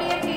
dear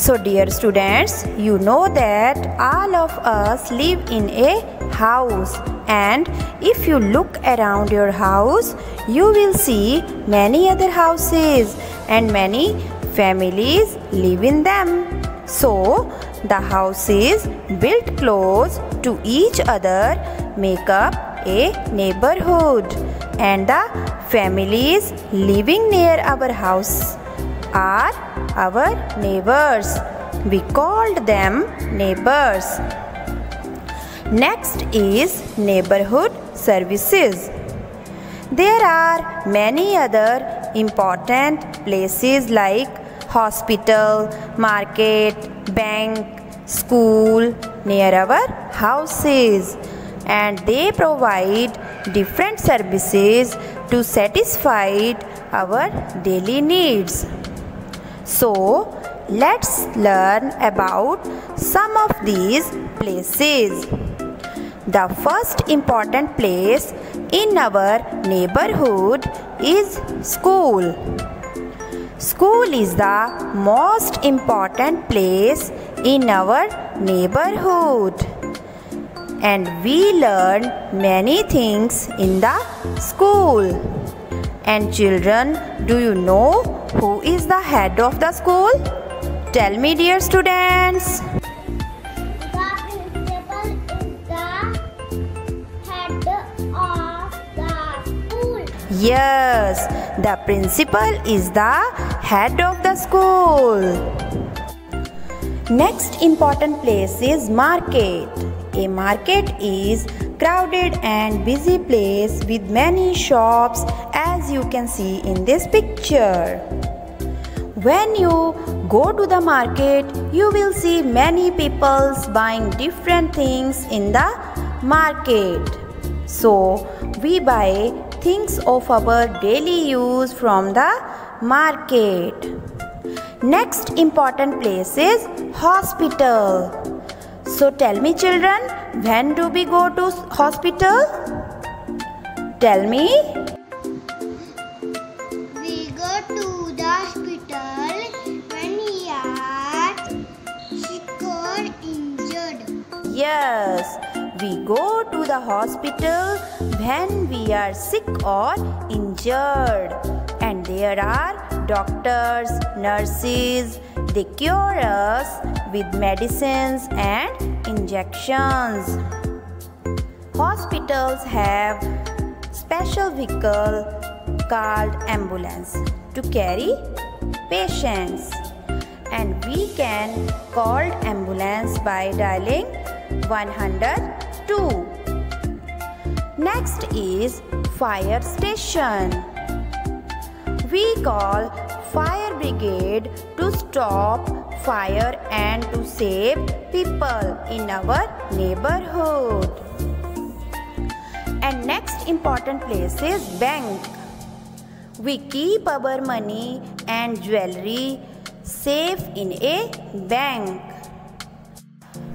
So, dear students, you know that all of us live in a house, and if you look around your house, you will see many other houses and many families live in them. So, the houses built close to each other make up a neighborhood, and the families living near our house are our neighbors. We called them neighbors. Next is neighborhood services. There are many other important places like hospital, market, bank, school near our houses and they provide different services to satisfy our daily needs. So, let's learn about some of these places. The first important place in our neighborhood is school. School is the most important place in our neighborhood. And we learn many things in the school. And children, do you know who is the head of the school? Tell me, dear students. The principal is the head of the school. Yes, the principal is the head of the school. Next important place is market. A market is crowded and busy place with many shops you can see in this picture. When you go to the market, you will see many people buying different things in the market. So, we buy things of our daily use from the market. Next important place is hospital. So tell me children, when do we go to hospital? Tell me. Yes, we go to the hospital when we are sick or injured. And there are doctors, nurses, they cure us with medicines and injections. Hospitals have special vehicle called ambulance to carry patients and we can call ambulance by dialing 102 next is fire station. We call fire brigade to stop fire and to save people in our neighborhood. And next important place is bank. We keep our money and jewelry safe in a bank.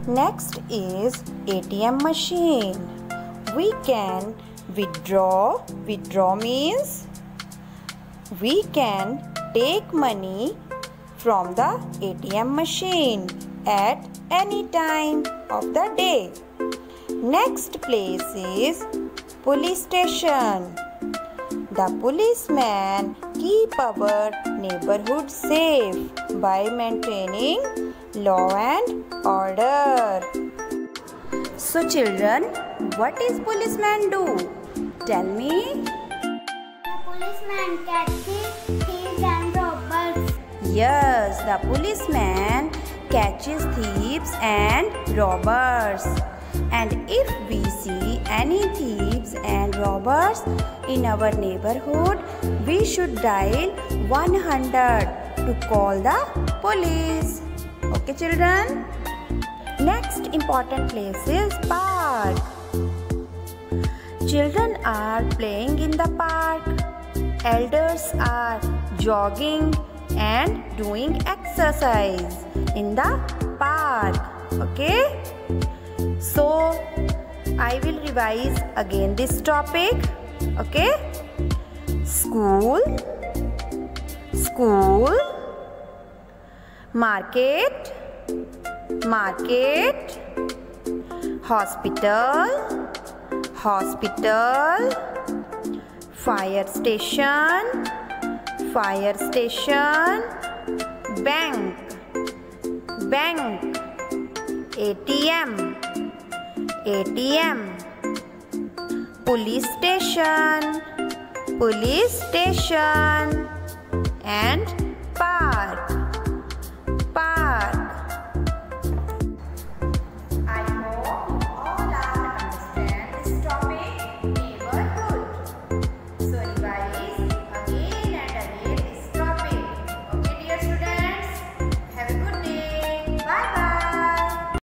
Next is ATM machine. We can withdraw. Withdraw means we can take money from the ATM machine at any time of the day. Next place is police station. The policeman keep our neighborhood safe by maintaining law and order. So children, what is policeman do? Tell me. The policeman catches thieves and robbers. Yes, the policeman catches thieves and robbers. And if we see any thieves and robbers in our neighborhood, we should dial 100 to call the police. Okay, children? Next important place is park. Children are playing in the park. Elders are jogging and doing exercise in the park. Okay? So, I will revise again this topic. Okay? School, school, market, market, hospital, hospital, fire station, fire station, bank, bank, ATM, ATM, police station, police station, and